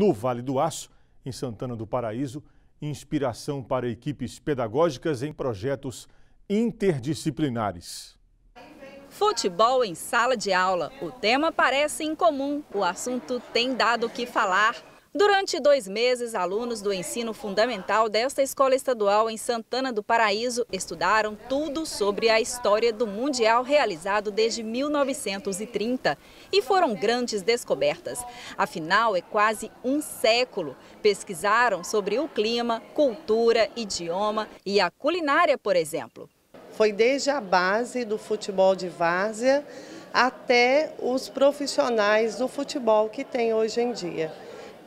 No Vale do Aço, em Santana do Paraíso, inspiração para equipes pedagógicas em projetos interdisciplinares. Futebol em sala de aula. O tema parece incomum, o assunto tem dado o que falar. Durante dois meses, alunos do ensino fundamental desta escola estadual em Santana do Paraíso estudaram tudo sobre a história do Mundial realizado desde 1930 e foram grandes descobertas. Afinal, é quase um século. Pesquisaram sobre o clima, cultura, idioma e a culinária, por exemplo. Foi desde a base do futebol de várzea até os profissionais do futebol que tem hoje em dia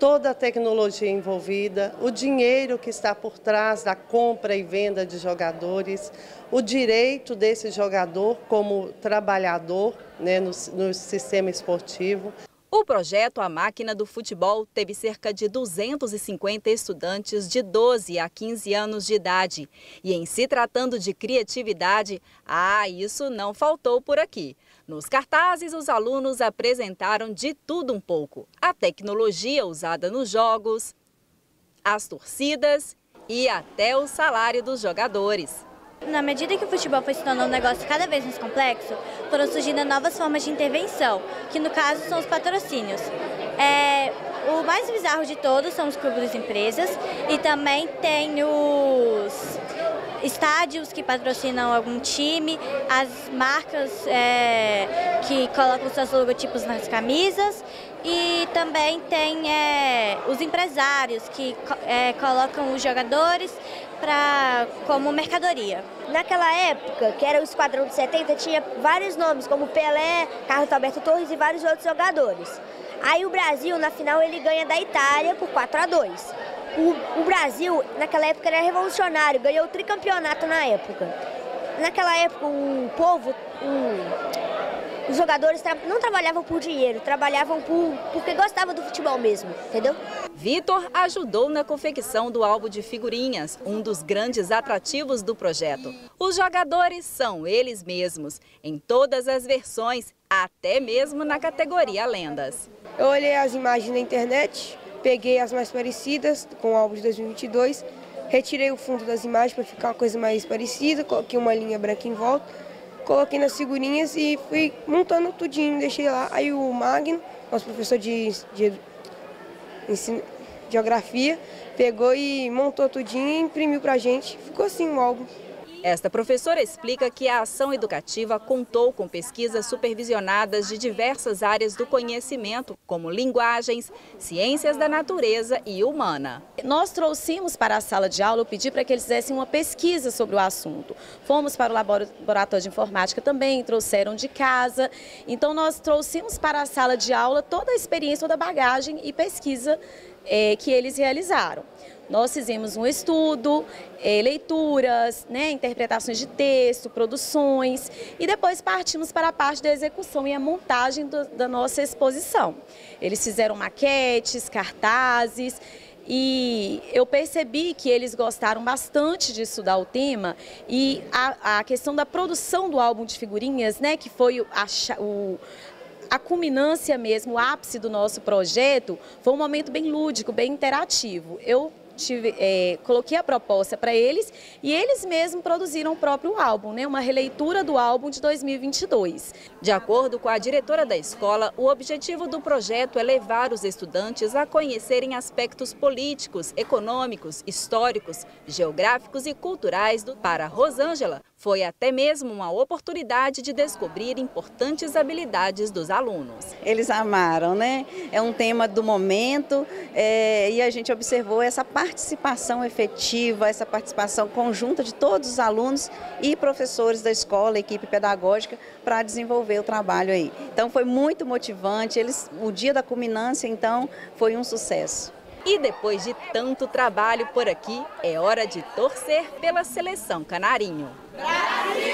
toda a tecnologia envolvida, o dinheiro que está por trás da compra e venda de jogadores, o direito desse jogador como trabalhador né, no, no sistema esportivo. O projeto A Máquina do Futebol teve cerca de 250 estudantes de 12 a 15 anos de idade. E em se tratando de criatividade, ah, isso não faltou por aqui. Nos cartazes, os alunos apresentaram de tudo um pouco: a tecnologia usada nos jogos, as torcidas e até o salário dos jogadores. Na medida que o futebol foi se tornando um negócio cada vez mais complexo, foram surgindo novas formas de intervenção, que no caso são os patrocínios. É, o mais bizarro de todos são os clubes de empresas e também tem os estádios que patrocinam algum time, as marcas é, que colocam seus logotipos nas camisas e também tem é, os empresários que é, colocam os jogadores pra, como mercadoria. Naquela época, que era o Esquadrão de 70, tinha vários nomes, como Pelé, Carlos Alberto Torres e vários outros jogadores. Aí o Brasil, na final, ele ganha da Itália por 4 a 2 o, o Brasil, naquela época, era revolucionário, ganhou o tricampeonato na época. Naquela época, o povo, o, os jogadores tra não trabalhavam por dinheiro, trabalhavam por, porque gostavam do futebol mesmo, entendeu? Vitor ajudou na confecção do álbum de figurinhas, um dos grandes atrativos do projeto. Os jogadores são eles mesmos, em todas as versões, até mesmo na categoria Lendas. Eu olhei as imagens na internet, Peguei as mais parecidas com o álbum de 2022, retirei o fundo das imagens para ficar uma coisa mais parecida, coloquei uma linha branca em volta, coloquei nas figurinhas e fui montando tudinho, deixei lá. Aí o Magno, nosso professor de, de geografia, pegou e montou tudinho e imprimiu para a gente. Ficou assim o álbum. Esta professora explica que a ação educativa contou com pesquisas supervisionadas de diversas áreas do conhecimento, como linguagens, ciências da natureza e humana. Nós trouxemos para a sala de aula, eu pedi para que eles fizessem uma pesquisa sobre o assunto. Fomos para o laboratório de informática também, trouxeram de casa. Então nós trouxemos para a sala de aula toda a experiência, toda a bagagem e pesquisa é, que eles realizaram. Nós fizemos um estudo, é, leituras, né, de texto, produções e depois partimos para a parte da execução e a montagem do, da nossa exposição. Eles fizeram maquetes, cartazes e eu percebi que eles gostaram bastante de estudar o tema e a, a questão da produção do álbum de figurinhas, né, que foi a, o, a culminância mesmo, o ápice do nosso projeto, foi um momento bem lúdico, bem interativo. Eu tive, é, coloquei a proposta para eles e eles mesmos produziram o próprio álbum, né, uma releitura do álbum de 2022. De acordo com a diretora da escola, o objetivo do projeto é levar os estudantes a conhecerem aspectos políticos, econômicos, históricos, geográficos e culturais do para Rosângela. Foi até mesmo uma oportunidade de descobrir importantes habilidades dos alunos. Eles amaram, né? É um tema do momento é, e a gente observou essa participação efetiva, essa participação conjunta de todos os alunos e professores da escola, equipe pedagógica, para desenvolver o trabalho aí. Então foi muito motivante, eles, o dia da culminância, então, foi um sucesso. E depois de tanto trabalho por aqui, é hora de torcer pela seleção canarinho. Brasil!